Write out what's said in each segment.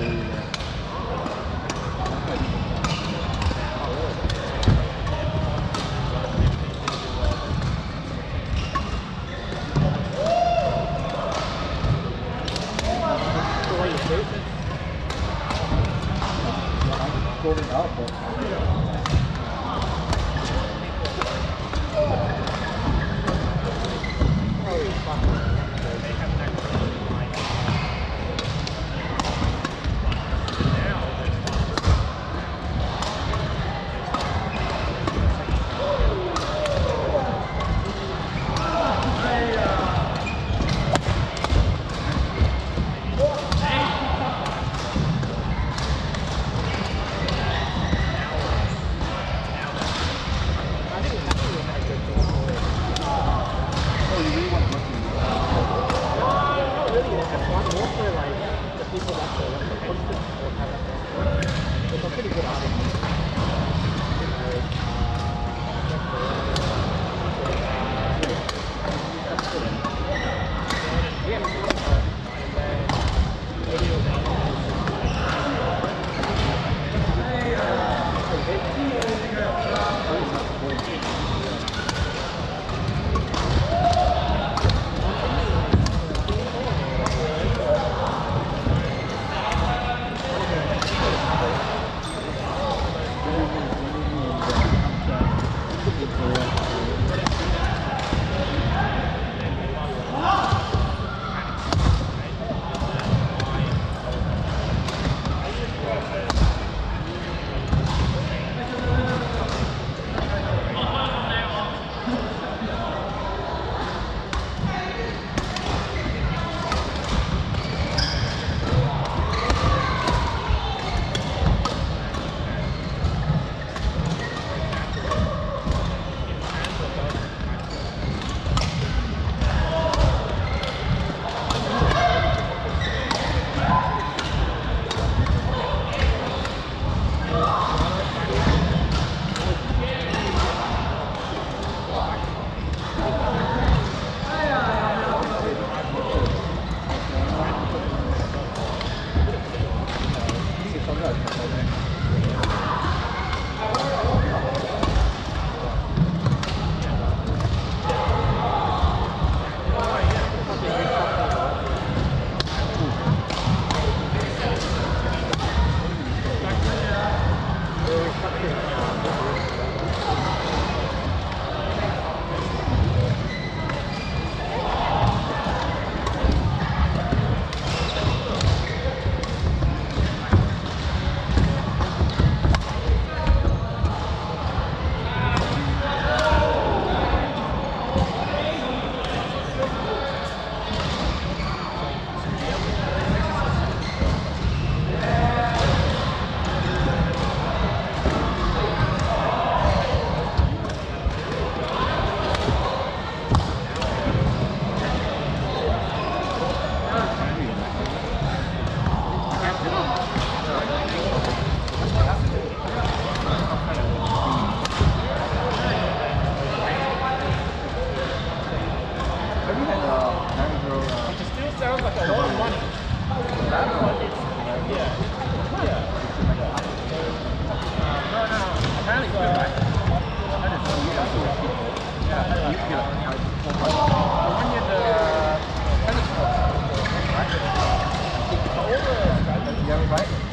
Hallelujah.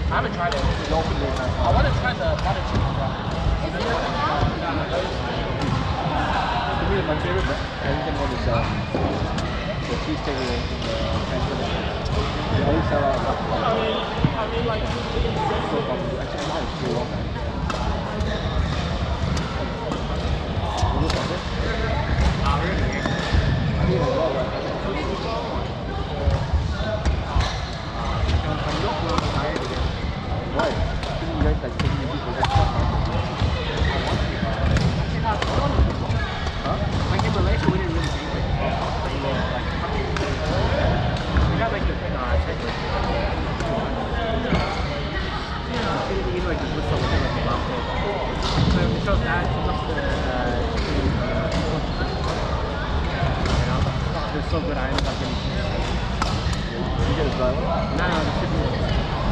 I haven't tried it. I want to try the butter chicken bread. For me, my favorite Mexican one is um, the cheese takeaway from the Transformation. They always sell out. I mean, I mean, like, so, um, actually, I'm not sure.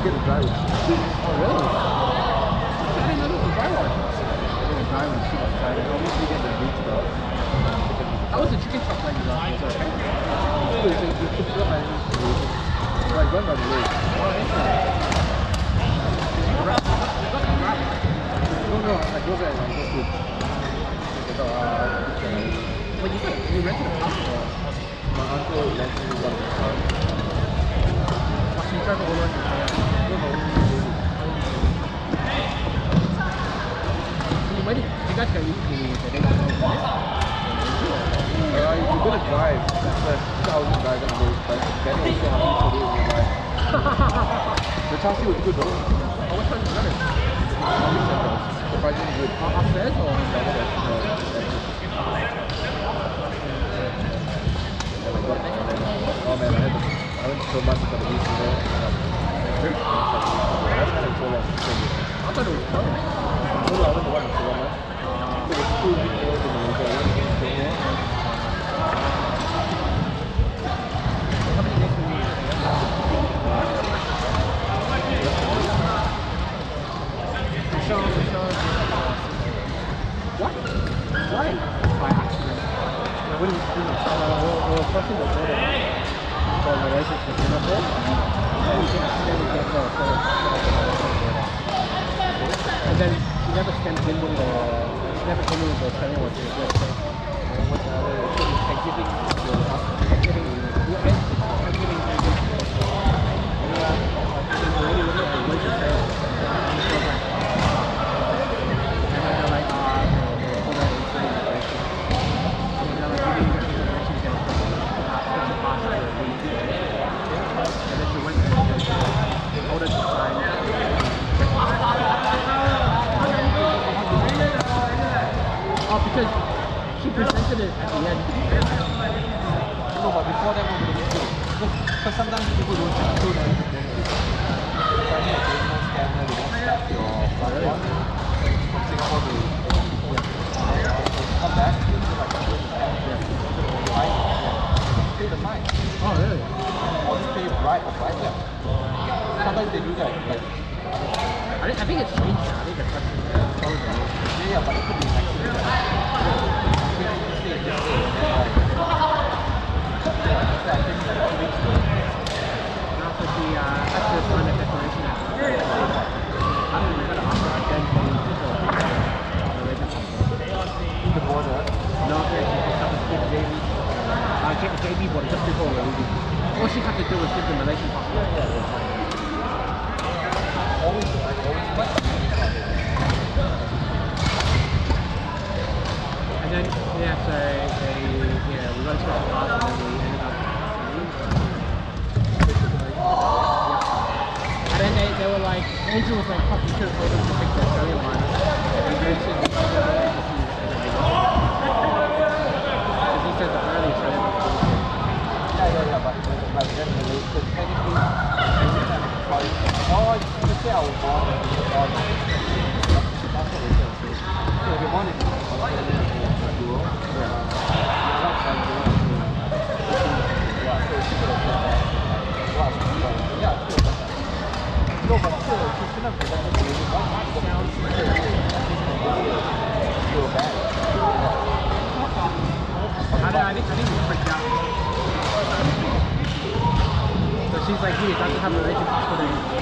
Get a dry one. Oh, really? I didn't know this was dry one. I think a dry one is super dry. Get the meat stuff. How was the chicken chop like you like by the. No, no, I go there and I uh, said? You rented a house? My uncle lent one of his cars. Watching Trevor over two hours to drive on the but then also how much to do in. The chassis was good though. Oh, what time did you run it? Surprisingly good. Uh, upstairs or Downstairs, uh, that's it. And I got, and then, oh man, I had the, I went so much for the week there. and I'm- I haven't had it so long. I thought it was cold. No, no, I went to one in so long. Uh, It was two weeks old in Malaysia. I went to Australia. how many days did we Michelle, Michelle, What? Why? By Singapore. And we of the Malaysian border. And then never came in with the And what the other exiting, it at the end. No, but before that, what would you do? Because sometimes people don't to Finally, a no scanner, they don't tap your passport. From Singapore to the uh, sign of declaration. I don't know, we got to offer for the religion. border, No, okay, just have to skip JB. Uh, J- JB border just before leaving. All she had to do was skip the Malaysian passport. yeah, that's fine. Always, like, always, but And then, yeah, so they, yeah, we went to our class and then we ended up. And then they, they were like, Andrew was like, fuck, you should have told us to pick the Australian one. And we mentioned the Australian one and they lost. Because he said the early Australian one. was good. Yeah, yeah, yeah, but, but then Malaysia, technically, every time it's called, oh, you say I was born in Singapore, no. That's what they say. So if you're born in Australia, it's a dual. Yeah. You're not born in Australia. Yeah, so it's still a dual. Wow, yeah, it's still a dual. No, but still, it's still a dual. One still bad. I, don't- I think, I think we freaked out. So she's like, he doesn't have a Malaysian passport anymore.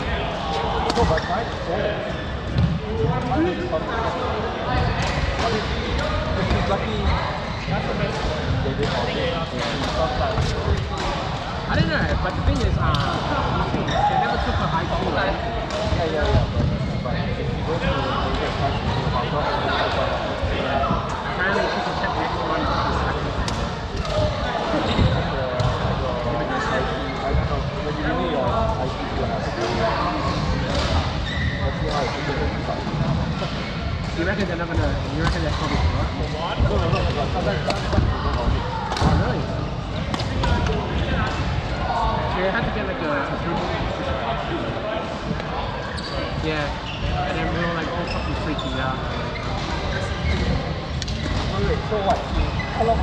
No, but mine is stolen. Mine is stolen. I mean, if she's lucky, That's the best. they did all this. Sometimes. I don't know, but the thing is, uh, they never took but if you go to the class, you have to have a Apparently, she can check next one. You reckon they're not gonna? You reckon they're probably not? Oh, really? They had to get like a approval. Yeah, and then we were like all fucking freaking out. So what? How long